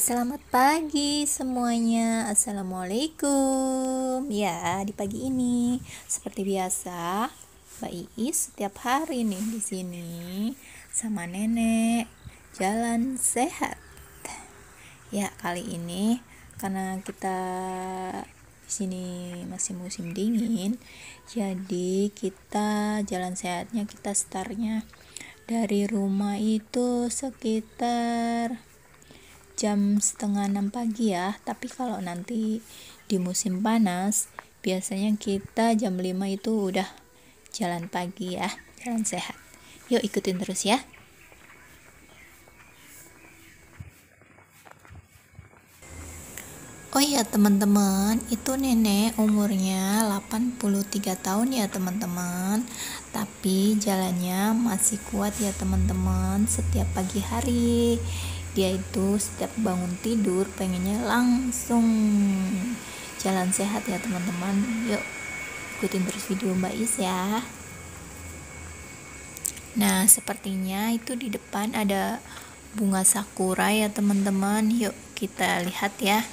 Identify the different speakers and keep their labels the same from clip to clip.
Speaker 1: Selamat pagi semuanya. Assalamualaikum. Ya, di pagi ini seperti biasa, Mbak Iis setiap hari nih di sini sama nenek jalan sehat. Ya, kali ini karena kita di sini masih musim dingin, jadi kita jalan sehatnya kita startnya dari rumah itu sekitar jam setengah enam pagi ya. Tapi kalau nanti di musim panas biasanya kita jam 5 itu udah jalan pagi ya jalan sehat. Yuk ikutin terus ya. Oh iya teman-teman, itu nenek umurnya 83 tahun ya teman-teman. Tapi jalannya masih kuat ya teman-teman setiap pagi hari dia itu setiap bangun tidur pengennya langsung jalan sehat ya teman-teman. Yuk ikutin terus video mbak Is ya. Nah sepertinya itu di depan ada bunga sakura ya teman-teman. Yuk kita lihat ya.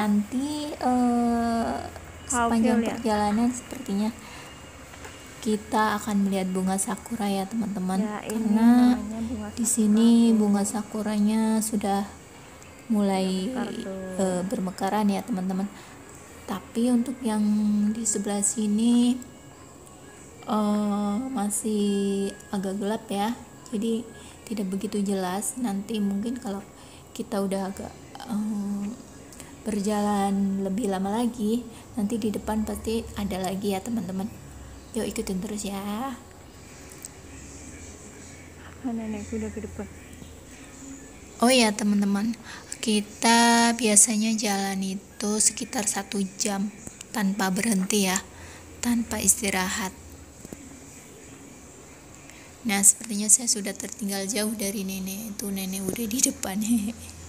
Speaker 1: Nanti uh, sepanjang perjalanan sepertinya kita akan melihat bunga sakura ya teman-teman. Ya, karena di sini bunga sakuranya sudah mulai uh, bermekaran ya teman-teman. Tapi untuk yang di sebelah sini uh, masih agak gelap ya. Jadi tidak begitu jelas. Nanti mungkin kalau kita udah agak uh, berjalan lebih lama lagi nanti di depan pasti ada lagi ya teman-teman yuk ikutin terus ya.
Speaker 2: Ke depan.
Speaker 1: Oh ya teman-teman. Kita biasanya jalan itu sekitar satu jam tanpa berhenti ya. Tanpa istirahat. Nah sepertinya saya sudah tertinggal jauh dari nenek. Itu nenek udah di depan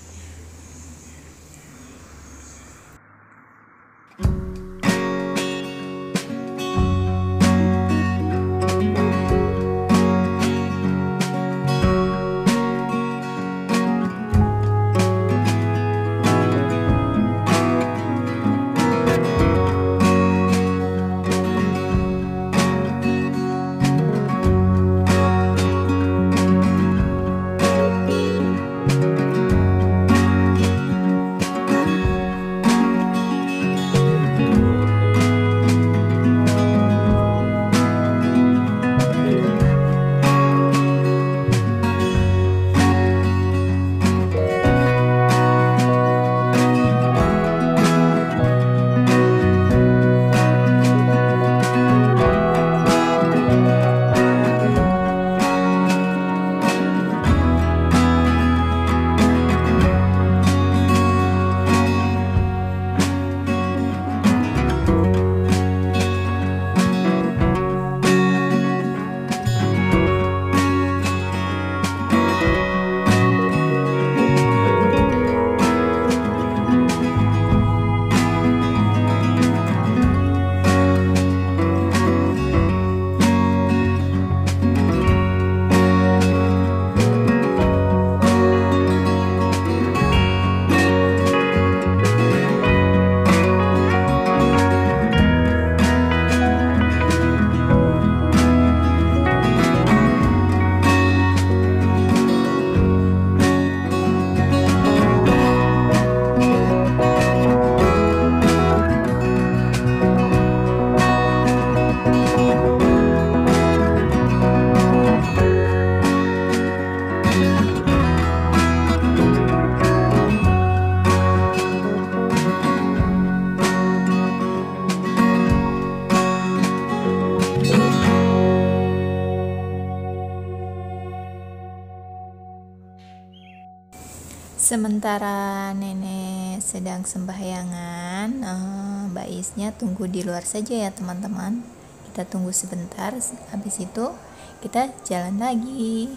Speaker 1: Sementara nenek sedang sembahyangan, uh, Mbak Isnya tunggu di luar saja ya teman-teman. Kita tunggu sebentar, habis itu kita jalan lagi.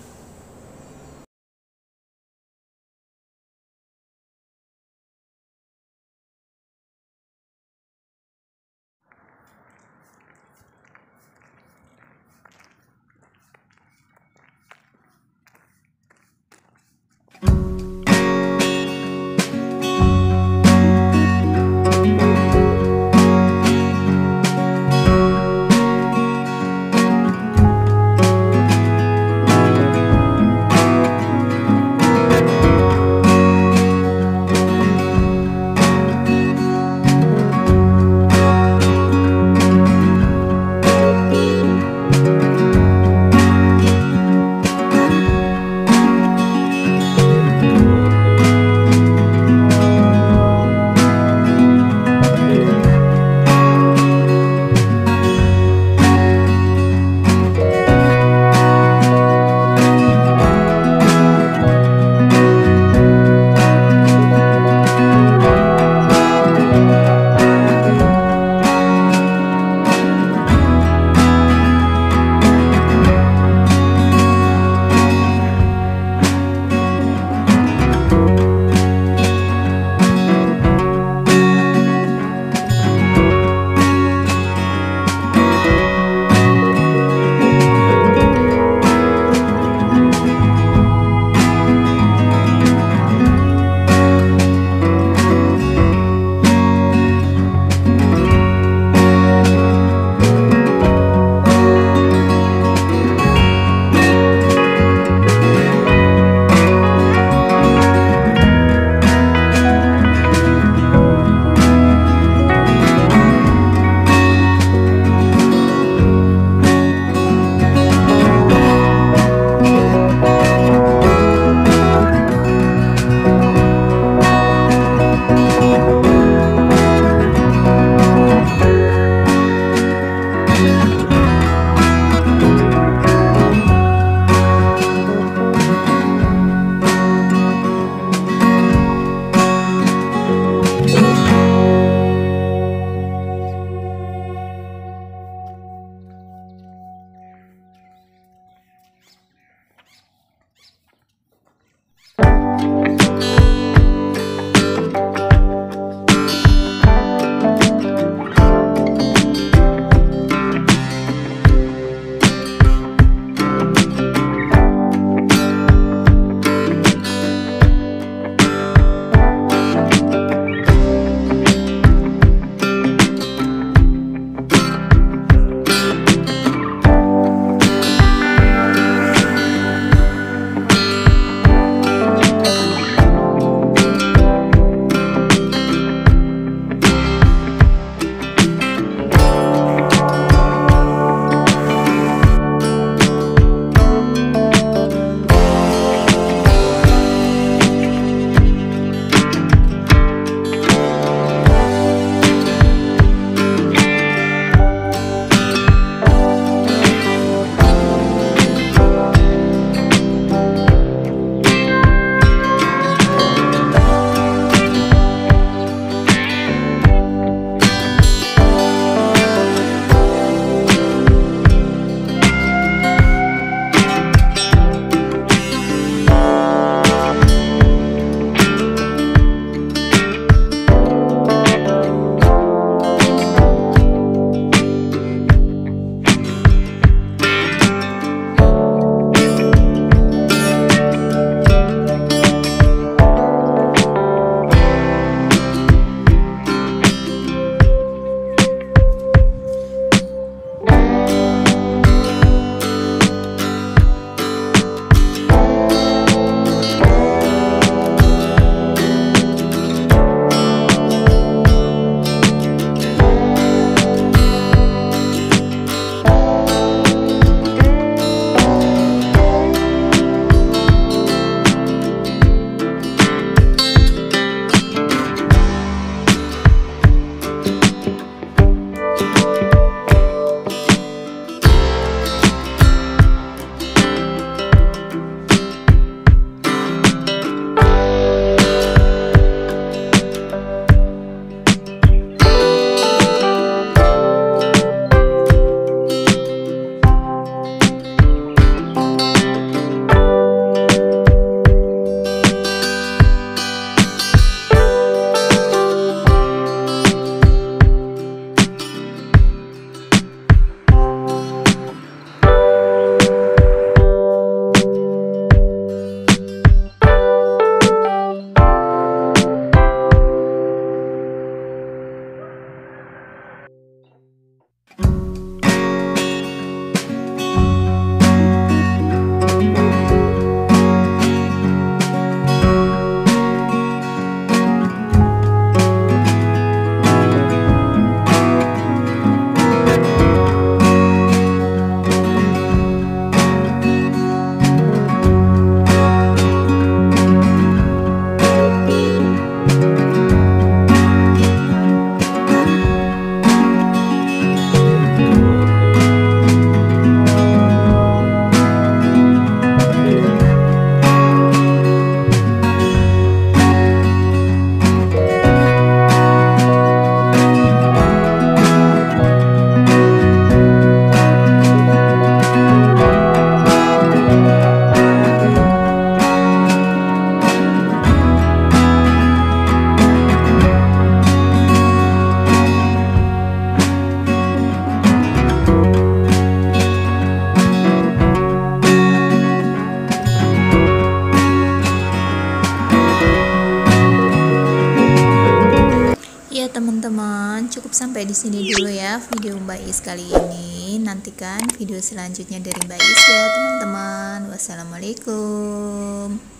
Speaker 1: Sampai di sini dulu ya video Mbak Is kali ini. Nantikan video selanjutnya dari Mbak Is ya teman-teman. Wassalamualaikum.